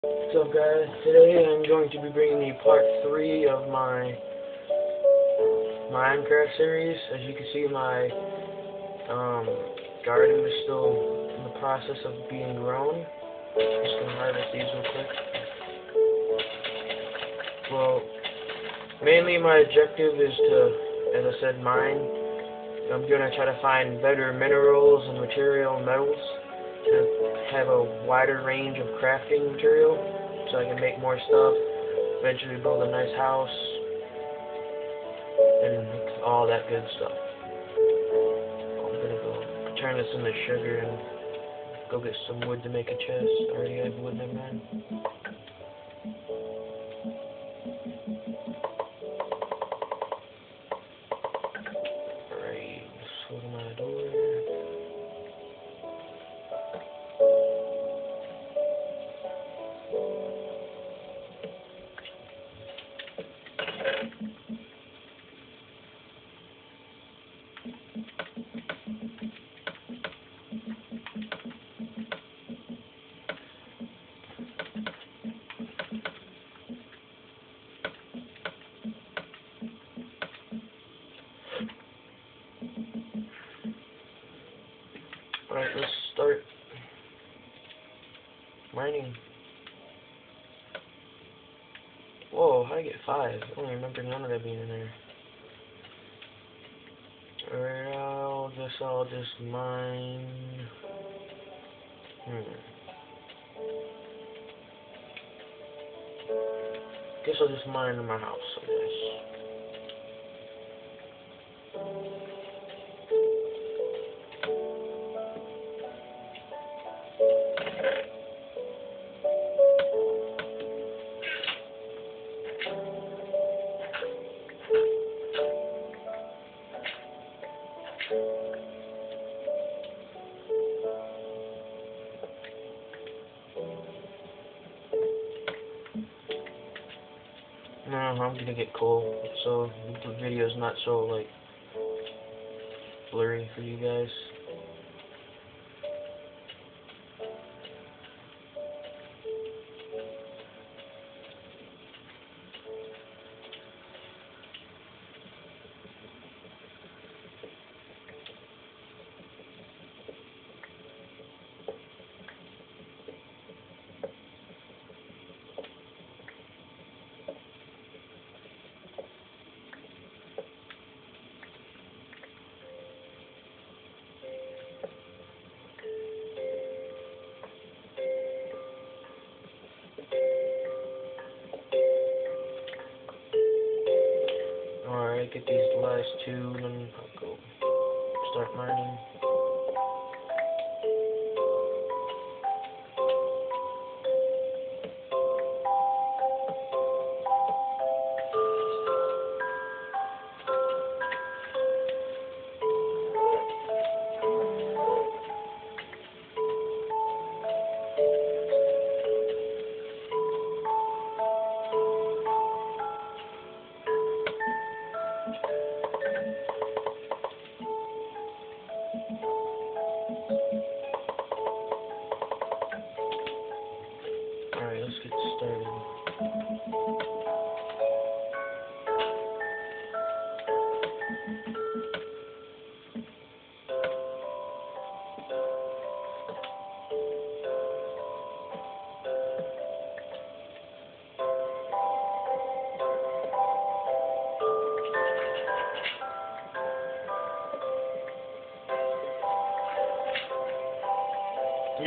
What's up guys? Today I'm going to be bringing you part 3 of my Minecraft series. As you can see my um, garden is still in the process of being grown. I'm Just gonna harvest these real quick. Well, mainly my objective is to, as I said, mine. I'm gonna try to find better minerals and material metals to have a wider range of crafting material so I can make more stuff, eventually build a nice house, and all that good stuff. I'm gonna go turn this into sugar and go get some wood to make a chest. I already have wood in mind. Start mining. Whoa, how did I get five? I don't remember none of that being in there. Alright, I'll guess I'll just mine. Hmm. Guess I'll just mine in my house, I guess. Gonna get cold, so the video's not so like blurry for you guys. Two, go start mining.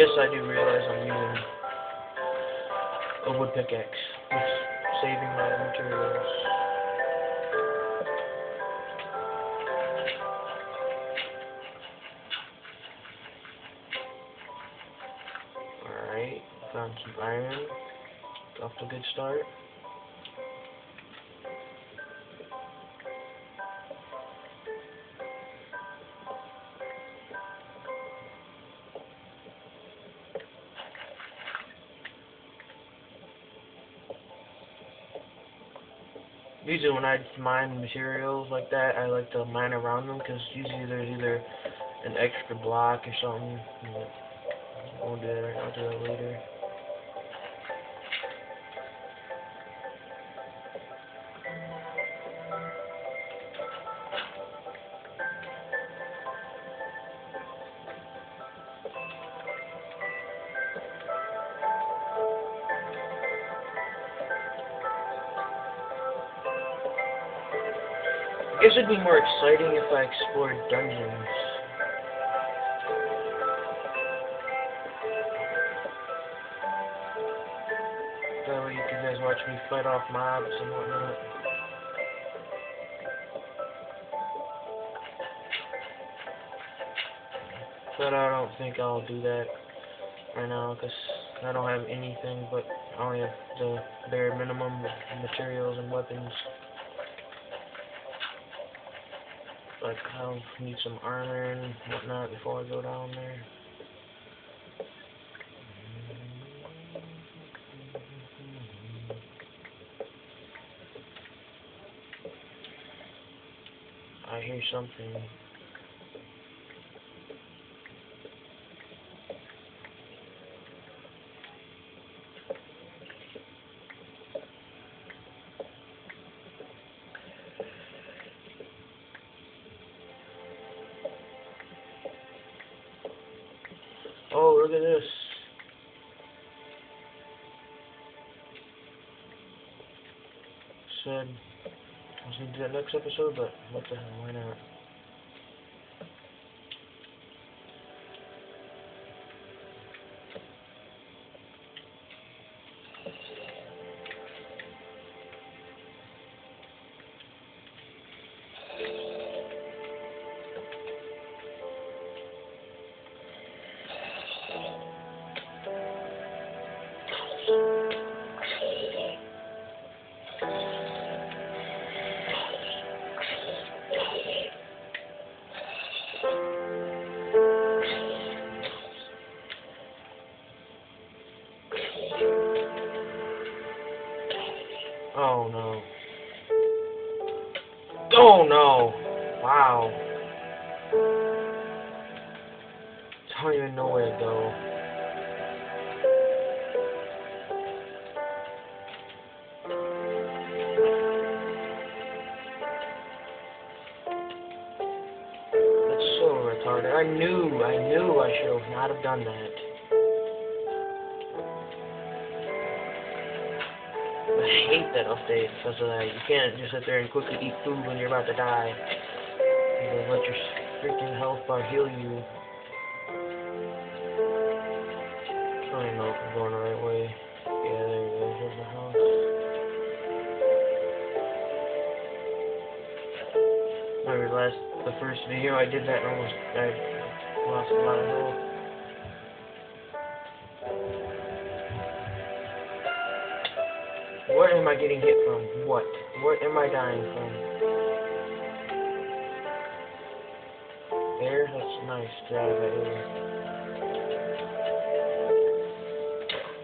Yes, I do realize I'm using a wood pickaxe. It's saving my materials. Alright, found some iron. Off to a good start. Usually when I mine materials like that, I like to mine around them because usually there's either an extra block or something. But I won't do that right now, I'll do that later. Guess it'd be more exciting if I explored dungeons. That way you can guys watch me fight off mobs and whatnot. But I don't think I'll do that right now because I don't have anything but I only have the bare minimum materials and weapons. Like I'll need some armor and whatnot before I go down there. I hear something. Look at this. Said I was gonna do that next episode, but what the hell, why not? Oh no. Oh no! Wow. Don't even know where to go. That's so retarded. I knew, I knew I should have not have done that. Hate that update because of uh, that. You can't just sit there and quickly eat food when you're about to die. You gotta let your freaking health bar heal you. I don't know if I'm going the right way. Yeah, there you go. Here's the house. Remember last, the first video I did that and almost, I lost a lot of health. What am I getting hit from? What? What am I dying from? There? That's nice. Of that area.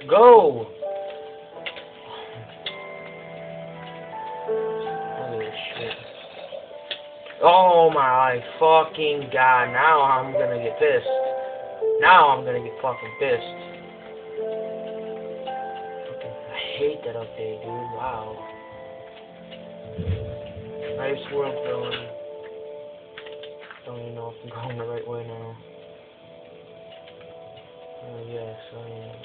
Go! Look shit. Oh my fucking god. Now I'm gonna get pissed. Now I'm gonna get fucking pissed. Hate that update, dude. Wow. Nice world building. Don't even know if I'm going the right way now. Oh, yes, I am.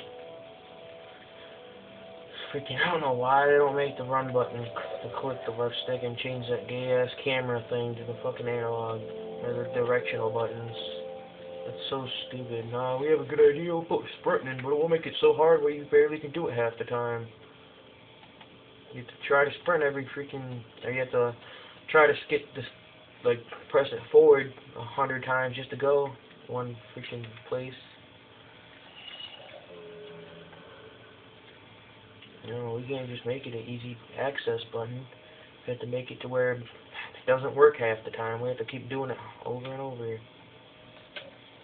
Freaking, I don't know why they don't make the run button to click the left stick and change that gay ass camera thing to the fucking analog or the directional buttons. That's so stupid. Nah, we have a good idea. We'll put sprinting, but we'll make it so hard where you barely can do it half the time. You have to try to sprint every freaking, or you have to try to skip this, like, press it forward a hundred times just to go one freaking place. Know, we can't just make it an easy access button. We have to make it to where it doesn't work half the time. We have to keep doing it over and over.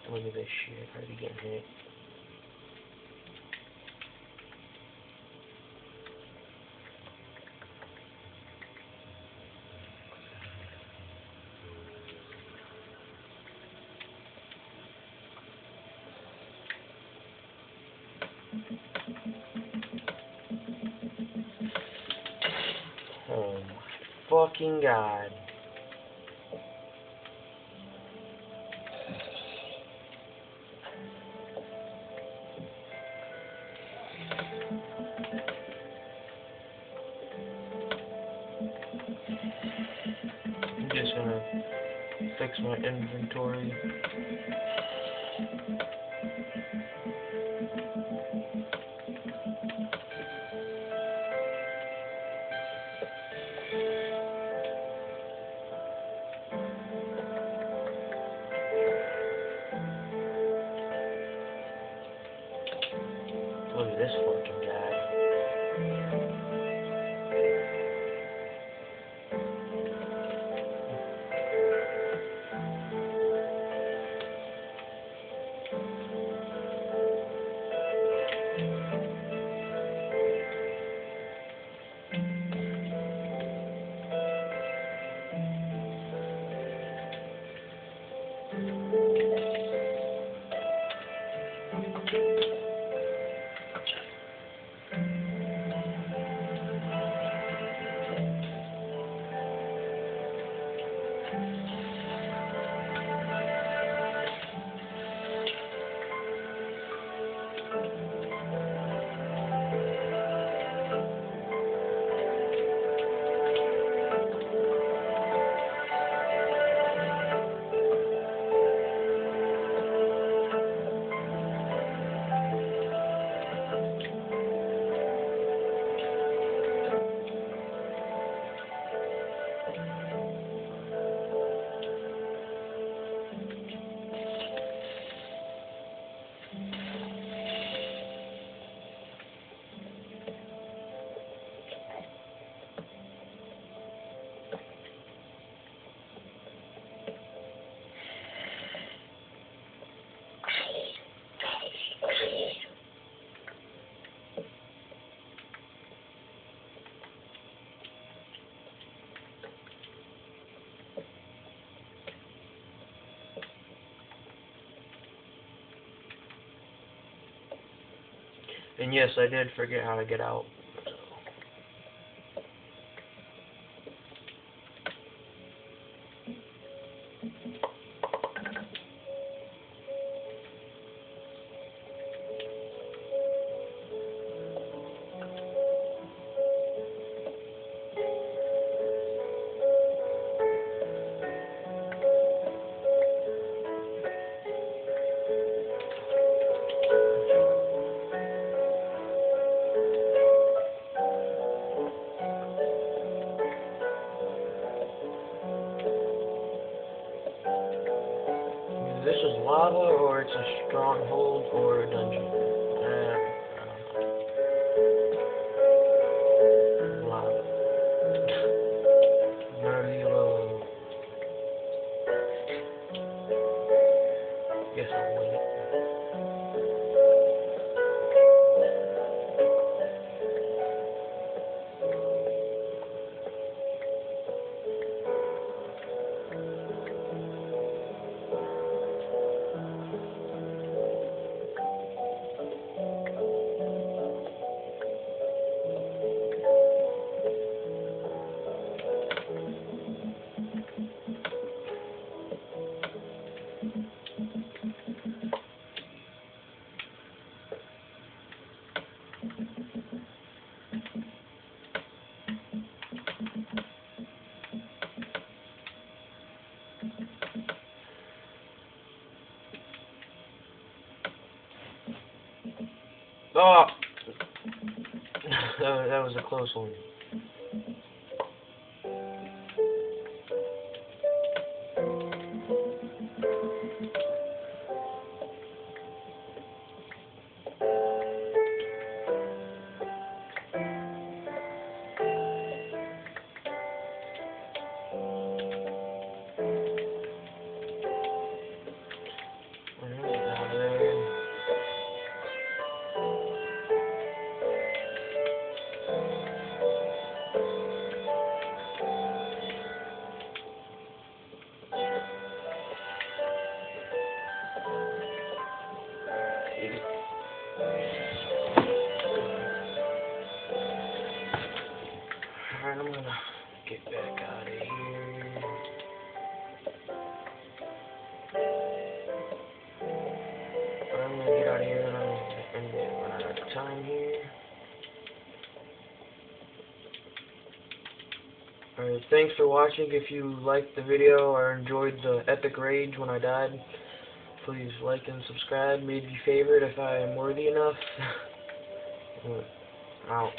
Look at this shit. Already getting hit. Oh my fucking god. My inventory. Look at this fucking guy. And yes, I did forget how to get out. This is lava, or it's a stronghold, or a dungeon. Uh, Oh! that, that was a close one. Thanks for watching. If you liked the video or enjoyed the epic rage when I died, please like and subscribe. Maybe favorite if I am worthy enough. Out.